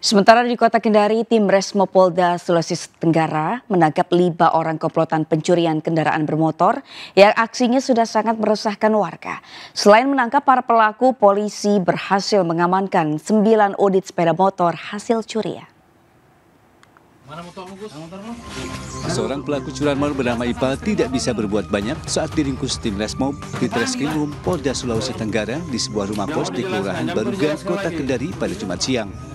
Sementara di kota Kendari, tim Resmo Polda Sulawesi Tenggara menangkap lima orang komplotan pencurian kendaraan bermotor yang aksinya sudah sangat meresahkan warga. Selain menangkap para pelaku, polisi berhasil mengamankan sembilan unit sepeda motor hasil curian. Seorang pelaku curanmor bernama Ipal tidak bisa berbuat banyak saat diringkus tim Resmob di Treskrimum Polda Sulawesi Tenggara di sebuah rumah kos di Kelurahan Baruga, Kota Kendari pada Jumat siang.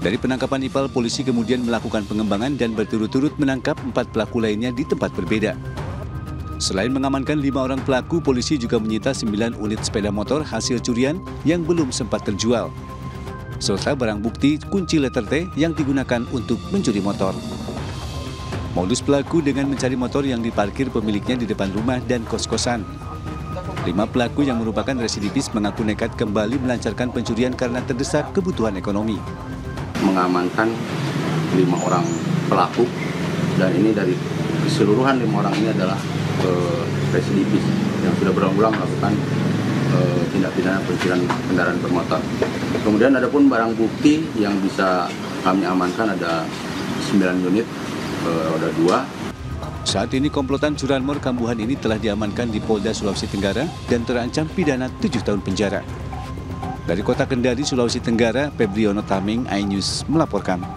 Dari penangkapan Ipal, polisi kemudian melakukan pengembangan dan berturut-turut menangkap empat pelaku lainnya di tempat berbeda. Selain mengamankan lima orang pelaku, polisi juga menyita sembilan unit sepeda motor hasil curian yang belum sempat terjual. Serta barang bukti kunci letter T yang digunakan untuk mencuri motor. Modus pelaku dengan mencari motor yang diparkir pemiliknya di depan rumah dan kos-kosan. Lima pelaku yang merupakan residivis mengaku nekat kembali melancarkan pencurian karena terdesak kebutuhan ekonomi mengamankan lima orang pelaku dan ini dari keseluruhan lima orang ini adalah uh, residivis yang sudah berulang-ulang melakukan uh, tindak pidana pencurian kendaraan bermotor. Kemudian ada pun barang bukti yang bisa kami amankan ada 9 unit, uh, ada dua. Saat ini komplotan curanmor kambuhan ini telah diamankan di Polda Sulawesi Tenggara dan terancam pidana 7 tahun penjara. Dari kota Kendari, Sulawesi Tenggara, Febriono Taming, iNews melaporkan.